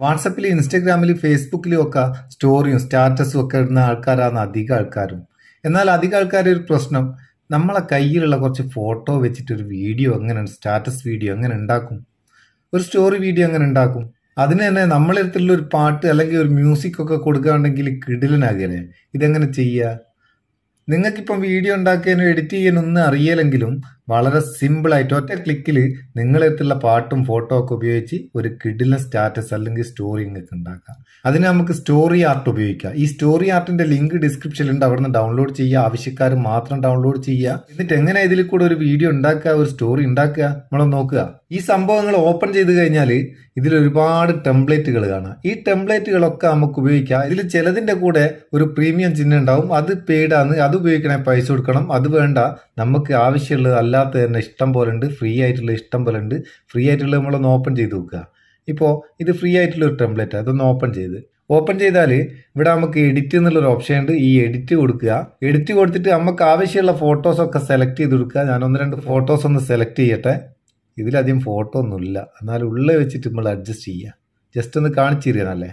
വാട്സപ്പിൽ ഇൻസ്റ്റഗ്രാമിൽ ഫേസ്ബുക്കിലും ഒക്കെ സ്റ്റോറിയും സ്റ്റാറ്റസും ഒക്കെ ഇടുന്ന ആൾക്കാരാണ് അധികം ആൾക്കാരും. എന്നാൽ അധികം ആൾക്കാരുടെ ഒരു പ്രശ്നം നമ്മളെ കയ്യിലുള്ള കുറച്ച് ഫോട്ടോ വെച്ചിട്ട് ഒരു വീഡിയോ എങ്ങനെ സ്റ്റാറ്റസ് വീഡിയോ എങ്ങനെ ഉണ്ടാക്കും? ഒരു സ്റ്റോറി വീഡിയോ എങ്ങനെ ഉണ്ടാക്കും? അതിന് തന്നെ നമ്മളെ അടുത്തുള്ള ഒരു പാട്ട് അല്ലെങ്കിൽ ഒരു മ്യൂസിക് ഒക്കെ കൊടുക്കുകയാണെങ്കിൽ കിടിലനാകല്ലേ ഇതെങ്ങനെ ചെയ്യുക? നിങ്ങൾക്കിപ്പം വീഡിയോ ഉണ്ടാക്കാനും എഡിറ്റ് ചെയ്യാനും ഒന്നും അറിയില്ലെങ്കിലും വളരെ സിമ്പിളായിട്ട് ഒറ്റ ക്ലിക്കിൽ നിങ്ങളെടുത്തുള്ള പാട്ടും ഫോട്ടോ ഒക്കെ ഉപയോഗിച്ച് ഒരു കിടിലൻ സ്റ്റാറ്റസ് അല്ലെങ്കിൽ സ്റ്റോറി നിങ്ങൾക്ക് ഉണ്ടാക്കാം. അതിന് നമുക്ക് സ്റ്റോറി ആർട്ട് ഉപയോഗിക്കാം. ഈ സ്റ്റോറി ആർട്ടിന്റെ ലിങ്ക് ഡിസ്ക്രിപ്ഷനിൽ ഉണ്ട് അവിടെ നിന്ന് ഡൗൺലോഡ് ചെയ്യുക. ആവശ്യക്കാർ മാത്രം ഡൗൺലോഡ് ചെയ്യുക. എന്നിട്ട് എങ്ങനെ ഇതിൽ കൂടെ ഒരു വീഡിയോ ഉണ്ടാക്കുക ഒരു സ്റ്റോറി ഉണ്ടാക്കുക നമ്മളൊന്ന് നോക്കുക. ഈ സംഭവങ്ങൾ ഓപ്പൺ ചെയ്ത് കഴിഞ്ഞാൽ ഇതിൽ ഒരുപാട് ടെംപ്ലേറ്റുകൾ കാണാം. ഈ ടെംപ്ലേറ്റുകളൊക്കെ നമുക്ക് ഉപയോഗിക്കാം. ഇതിൽ ചിലതിന്റെ കൂടെ ഒരു പ്രീമിയം ചിഹ്നം ഉണ്ടാവും. അത് പെയ്ഡാണ് അത് ഉപയോഗിക്കണേ പൈസ കൊടുക്കണം. അത് വേണ്ട. നമുക്ക് ആവശ്യമുള്ളത് അല്ലാത്ത തന്നെ ഇഷ്ടം പോലെ ഉണ്ട് ഫ്രീ ആയിട്ടുള്ള ഇഷ്ടം പോലെ ഉണ്ട് ഫ്രീ ആയിട്ടുള്ള നമ്മളൊന്ന് ഓപ്പൺ ചെയ്ത് നോക്കുക. ഇപ്പോൾ ഇത് ഫ്രീ ആയിട്ടുള്ള ഒരു ടെംപ്ലേറ്റ് അതൊന്ന് ഓപ്പൺ ചെയ്ത്. ഓപ്പൺ ചെയ്താൽ ഇവിടെ നമുക്ക് എഡിറ്റ് എന്നുള്ളൊരു ഓപ്ഷൻ ഉണ്ട്. ഈ എഡിറ്റ് കൊടുക്കുക. എഡിറ്റ് കൊടുത്തിട്ട് നമുക്ക് ആവശ്യമുള്ള ഫോട്ടോസൊക്കെ സെലക്ട് ചെയ്ത് കൊടുക്കുക. ഞാൻ ഒന്ന് രണ്ട് ഫോട്ടോസ് ഒന്ന് സെലക്ട് ചെയ്യട്ടെ. ഇതിലധികം ഫോട്ടോ ഒന്നുമില്ല. എന്നാൽ ഉള്ളിൽ വെച്ചിട്ട് നമ്മൾ അഡ്ജസ്റ്റ് ചെയ്യുക. ജസ്റ്റ് ഒന്ന് കാണിച്ചു തരികയാണല്ലേ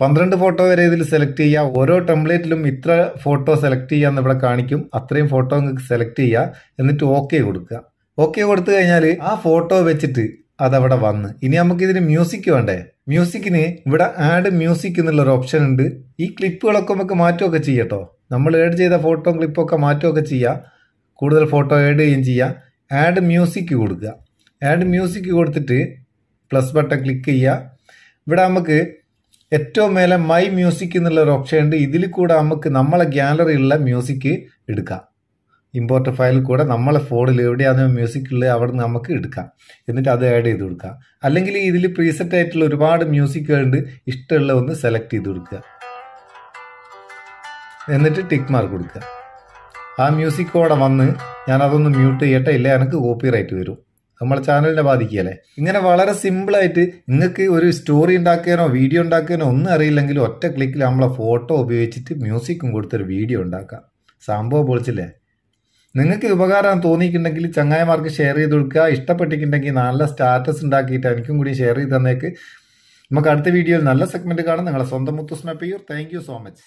പന്ത്രണ്ട് ഫോട്ടോ വരെ ഇതിൽ സെലക്ട് ചെയ്യുക ഓരോ ടെംപ്ലേറ്റിലും ഇത്ര ഫോട്ടോ സെലക്ട് ചെയ്യാന്ന് ഇവിടെ കാണിക്കും. അത്രയും ഫോട്ടോ നിങ്ങൾക്ക് സെലക്ട് ചെയ്യുക എന്നിട്ട് ഓക്കെ കൊടുക്കുക. ഓക്കെ കൊടുത്തു കഴിഞ്ഞാൽ ആ ഫോട്ടോ വെച്ചിട്ട് അതവിടെ വന്ന്. ഇനി നമുക്ക് ഇതിന് മ്യൂസിക് വേണ്ടേ? മ്യൂസിക്കിന് ഇവിടെ ആഡ് മ്യൂസിക് എന്നുള്ള ഒരു ഓപ്ഷൻ ഉണ്ട്. ഈ ക്ലിപ്പുകളൊക്കെ നമുക്ക് മാറ്റുകയൊക്കെ ചെയ്യട്ടോ നമ്മൾ ആഡ് ചെയ്ത ഫോട്ടോ ക്ലിപ്പൊക്കെ മാറ്റുകയൊക്കെ ചെയ്യാം. കൂടുതൽ ഫോട്ടോ ആഡ് ചെയ്യുകയും ചെയ്യാം. ആഡ് മ്യൂസിക് കൊടുക്കുക. ആഡ് മ്യൂസിക് കൊടുത്തിട്ട് പ്ലസ് ബട്ടൺ ക്ലിക്ക് ചെയ്യുക. ഇവിടെ നമുക്ക് ഏറ്റവും മേലെ മൈ മ്യൂസിക് എന്നുള്ള ഒരു ഓപ്ഷൻ ഉണ്ട്. ഇതിൽ കൂടെ നമുക്ക് നമ്മളെ ഗ്യാലറിയിലുള്ള മ്യൂസിക് എടുക്കാം. ഇമ്പോർട്ട് ഫയലിൽ കൂടെ നമ്മളെ ഫോണിൽ എവിടെയാണ് മ്യൂസിക് ഉള്ളത് അവിടെ നിന്ന് നമുക്ക് എടുക്കാം. എന്നിട്ട് അത് ആഡ് ചെയ്ത് കൊടുക്കാം. അല്ലെങ്കിൽ ഇതിൽ പ്രീസെറ്റ് ആയിട്ടുള്ള ഒരുപാട് മ്യൂസിക് ഉണ്ട്. ഇഷ്ടമുള്ള ഒന്ന് സെലക്ട് ചെയ്ത് കൊടുക്കുക. എന്നിട്ട് ടിക്ക് മാർക്ക് കൊടുക്കുക. ആ മ്യൂസിക്കോടെ വന്ന് ഞാൻ അതൊന്ന് മ്യൂട്ട് ചെയ്യട്ടെ? ഇല്ല എനിക്ക് കോപ്പി റൈറ്റ് വരും. നമ്മളെ ചാനലിനെ ബാധിക്കുകയല്ലേ? ഇങ്ങനെ വളരെ സിമ്പിളായിട്ട് നിങ്ങൾക്ക് ഒരു സ്റ്റോറി ഉണ്ടാക്കാനോ വീഡിയോ ഉണ്ടാക്കാനോ ഒന്നും അറിയില്ലെങ്കിലും ഒറ്റ ക്ലിക്കിൽ നമ്മളെ ഫോട്ടോ ഉപയോഗിച്ചിട്ട് മ്യൂസിക്കും കൊടുത്തൊരു വീഡിയോ ഉണ്ടാക്കാം. സംഭവം പൊളിച്ചില്ലേ? നിങ്ങൾക്ക് ഉപകാരം തോന്നിയിട്ടുണ്ടെങ്കിൽ ചങ്ങായിമാർക്ക് ഷെയർ ചെയ്ത് കൊടുക്കുക. ഇഷ്ടപ്പെട്ടിട്ടുണ്ടെങ്കിൽ നല്ല സ്റ്റാറ്റസ് ഉണ്ടാക്കിയിട്ട് എനിക്കും കൂടി ഷെയർ ചെയ്ത് തന്നേക്ക്. നമുക്ക് അടുത്ത വീഡിയോയിൽ നല്ല സെഗ്മെന്റ് കാണാം. നിങ്ങളെ സ്വന്തം മുത്തുസ്മ പയ്യൂർ താങ്ക് സോ മച്ച്